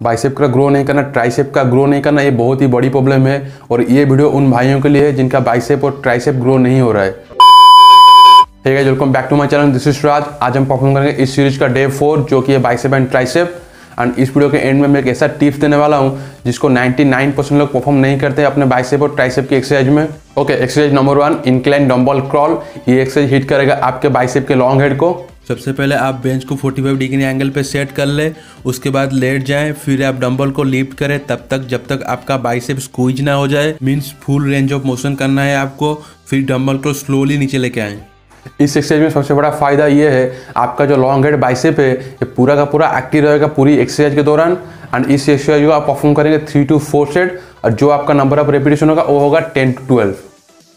Bicep का grow नहीं करना ट्राइसेप का ग्रो नहीं करना, ये बहुत ही बड़ी प्रॉब्लम है और ये वीडियो उन भाइयों के लिए है जिनका बाइसेप और ट्राइसेप ग्रो नहीं हो रहा है। ठीक है welcome back to my channel this is Raj आज हम परफॉर्म करेंगे इस सीरीज़ का डे फोर जो कि है बाइसेप एंड ट्राइसेप एंड इस वीडियो के एंड में मैं एक ऐसा टिप्स देने वाला हूँ, जिसको 99 परसेंट लोग परफॉर्म नहीं करते अपने बाइसेप और ट्राइसेप की एक्सरसाइज में। Okay exercise number one incline dumbbell curl ये एक्सरसाइज हिट करेगा आपके बाइसेप के लॉन्ग हेड को। सबसे पहले आप बेंच को 45 डिग्री एंगल पे सेट कर ले, उसके बाद लेट जाएँ, फिर आप डंबल को लिफ्ट करें, तब तक जब तक आपका बाइसेप स्क्वीज ना हो जाए means full range of motion करना है आपको, फिर डंबल को स्लोली नीचे लेके आए। इस एक्सरसाइज में सबसे बड़ा फ़ायदा ये है, आपका जो लॉन्ग हेड बाइसेप है, ये पूरा का पूरा एक्टिव रहेगा पूरी एक्सरसाइज के दौरान एंड इस एक्सरसाइज को आप परफॉर्म करेंगे थ्री टू फोर सेट और जो आपका नंबर ऑफ़ रेपिटेशन होगा, वो होगा ten to twelve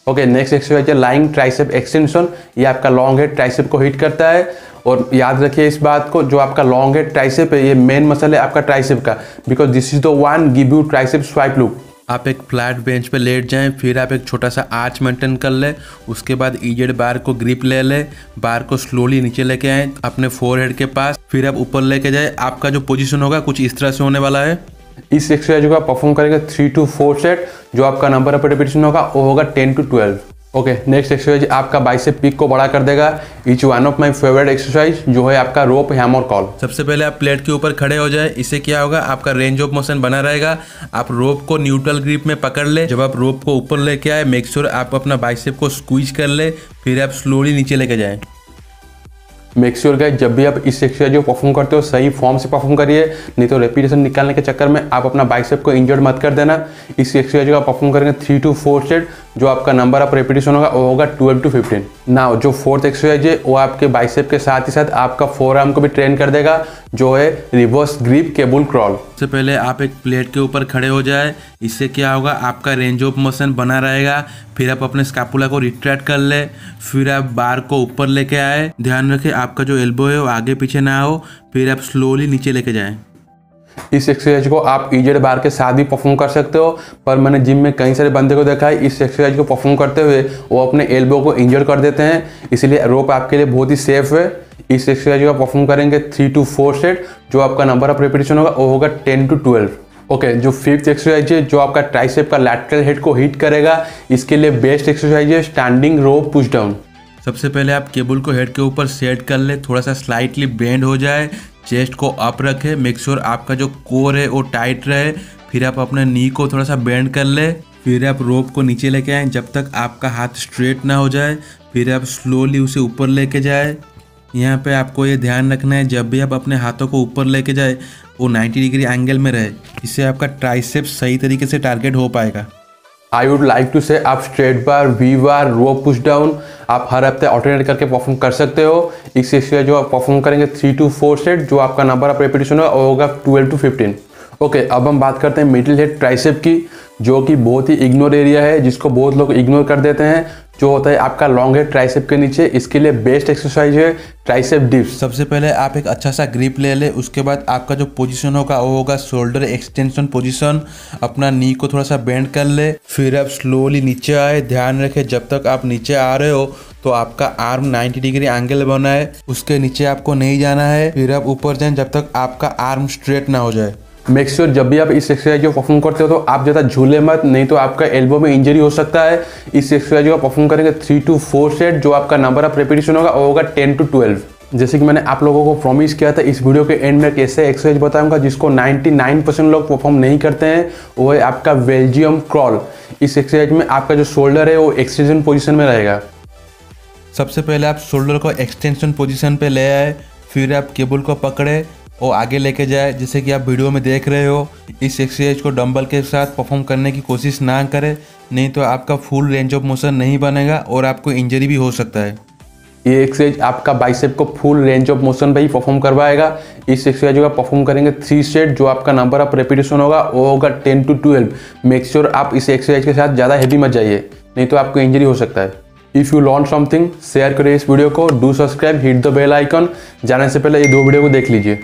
okay next exercise है लाइंग ट्राइसेप एक्सटेंशन ये आपका लॉन्ग हेड ट्राइसेप को हिट करता है. और याद रखिए इस बात को, जो आपका लॉन्ग हेड ट्राइसेप है, ये मेन मसल है आपका ट्राइसेप का. Because this is the one give you tricep swipe look आप एक फ्लैट बेंच पे लेट जाएँ, फिर आप एक छोटा सा आर्च मेंटेन कर ले. उसके बाद ईजेड बार को ग्रिप ले ले. बार को स्लोली नीचे लेके आए, अपने फोर हेड के पास. फिर आप ऊपर लेके जाए. आपका जो पोजीशन होगा कुछ इस तरह से होने वाला है. इस एक्सरसाइज को आप परफॉर्म करेंगे थ्री टू फोर सेट जो आपका नंबर ऑफ़ रिपीटेशन होगा, वो होगा ten to twelve okay next exercise आपका बाइसेप पिक को बड़ा कर देगा. Each one of my favourite exercise जो है आपका रोप हैमर कॉल सबसे पहले आप प्लेट के ऊपर खड़े हो जाए. इससे क्या होगा? आपका रेंज ऑफ़ मोशन बना रहेगा. आप रोप को न्यूट्रल ग्रिप में पकड़ ले. जब आप रोप को ऊपर लेके आए मेक श्योर आप अपना बाइसेप को स्क्वीज कर ले. फिर आप स्लोली नीचे लेके जाए. मेक श्योर गए जब भी आप इस एक्सरसाइज को परफॉर्म करते हो, सही फॉर्म से परफॉर्म करिए। नहीं तो रेपिटेशन निकालने के चक्कर में आप अपना बाइसेप को इंजर्ड मत कर देना। इस एक्सरसाइज को परफॉर्म करेंगे थ्री टू फोर सेट जो आपका नंबर ऑफ़ रेपिटेशन होगा, वो होगा ट्वेल्व टू फिफ्टीन ना जो फोर्थ एक्सरसाइज है, वो आपके बाइसेप के साथ ही साथ आपका फोर आर्म को भी ट्रेन कर देगा, जो है रिवर्स ग्रिप केबल क्रॉल सबसे पहले आप एक प्लेट के ऊपर खड़े हो जाए, इससे क्या होगा, आपका रेंज ऑफ़ मोशन बना रहेगा, फिर आप अपने स्कापुला को रिट्रैक्ट कर ले, फिर आप बार को ऊपर लेके आए, ध्यान रखें आपका जो एल्बो है वो आगे पीछे ना हो, फिर आप स्लोली नीचे लेके जाएँ। इस एक्सरसाइज को आप इजेड बार के साथ भी परफॉर्म कर सकते हो। पर मैंने जिम में कई सारे बंदे को देखा है, इस एक्सरसाइज को परफॉर्म करते हुए वो अपने एल्बो को इंजर कर देते हैं। इसलिए रोप आपके लिए बहुत ही सेफ़ है। इस एक्सरसाइज को परफॉर्म करेंगे थ्री टू फोर सेट जो आपका नंबर ऑफ़ रेपिटेशन होगा, वो होगा टेन टू ट्वेल्व ओके जो फिफ्थ एक्सरसाइज है, जो आपका ट्राइसेप का लैटरल हेड को हिट करेगा, इसके लिए बेस्ट एक्सरसाइज है स्टैंडिंग रोप पुश डाउन सबसे पहले आप केबल को हेड के ऊपर सेट कर ले, थोड़ा सा स्लाइटली बेंड हो जाए चेस्ट को अप रखे मेक श्योर आपका जो कोर है वो टाइट रहे, फिर आप अपने नी को थोड़ा सा बेंड कर ले, फिर आप रोप को नीचे लेके आए जब तक आपका हाथ स्ट्रेट ना हो जाए, फिर आप स्लोली उसे ऊपर लेके जाए। यहाँ पे आपको ये ध्यान रखना है, जब भी आप अपने हाथों को ऊपर लेके जाए, वो 90 डिग्री एंगल में रहे, इससे आपका ट्राइसेप सही तरीके से टारगेट हो पाएगा। आई वुड लाइक टू से आप straight bar V bar row push down आप हर हफ़्ते ऑल्टरनेट करके परफॉर्म कर सकते हो। इस एक्सरसाइज जो आप परफॉर्म करेंगे थ्री टू फोर सेट जो आपका नंबर ऑफ़ रेपिटेशन होगा वो होगा ट्वेल्व टू फिफ्टीन ओके, अब हम बात करते हैं मिडिल हेड ट्राइसेप की, जो कि बहुत ही इग्नोर एरिया है, जिसको बहुत लोग इग्नोर कर देते हैं। जो होता है आपका लॉन्ग हेड ट्राइसेप के नीचे, इसके लिए बेस्ट एक्सरसाइज है ट्राइसेप डिप्स सबसे पहले आप एक अच्छा सा ग्रिप ले ले, उसके बाद आपका जो पोजीशन होगा, वो होगा शोल्डर एक्सटेंशन पोजीशन अपना नी को थोड़ा सा बेंड कर ले, फिर आप स्लोली नीचे आए, ध्यान रखें, जब तक आप नीचे आ रहे हो तो आपका आर्म 90 डिग्री एंगल बना है। उसके नीचे आपको नहीं जाना है, फिर आप ऊपर जाए, जब तक आपका आर्म स्ट्रेट ना हो जाए। मेक श्योर sure जब भी आप इस एक्सरसाइज को परफॉर्म करते हो तो आप ज़्यादा झूले मत, नहीं तो आपका एल्बो में इंजरी हो सकता है। इस एक्सरसाइज को परफॉर्म करेंगे थ्री टू फोर सेट जो आपका नंबर ऑफ़ रेपिटेशन होगा, वो होगा टेन टू ट्वेल्व जैसे कि मैंने आप लोगों को प्रॉमिस किया था, इस वीडियो के एंड में कैसे एक्सरसाइज बताऊँगा, जिसको 99 परसेंट लोग परफॉर्म नहीं करते हैं, वो है आपका वेल्जियम क्रॉल इस एक्सरसाइज में आपका जो शोल्डर है, वो एक्सटेंशन पोजीशन में रहेगा। सबसे पहले आप शोल्डर को एक्सटेंशन पोजीशन पे ले आए, फिर आप केबल को पकड़े और आगे लेके जाए। जैसे कि आप वीडियो में देख रहे हो, इस एक्सरसाइज को डंबल के साथ परफॉर्म करने की कोशिश ना करें, नहीं तो आपका फुल रेंज ऑफ़ मोशन नहीं बनेगा और आपको इंजरी भी हो सकता है। ये एक्सरसाइज आपका बाइसेप को फुल रेंज ऑफ़ मोशन ही परफॉर्म करवाएगा। इस एक्सरसाइज का परफॉर्म करेंगे थ्री सेट जो आपका नंबर ऑफ़ रेपिटेशन होगा, वो होगा ten to twelve make sure आप इस एक्सरसाइज के साथ ज़्यादा हैवी मत जाइए, नहीं तो आपको इंजरी हो सकता है। If you launch something share करिए इस वीडियो को do subscribe hit the bell icon जाने से पहले ये दो वीडियो को देख लीजिए।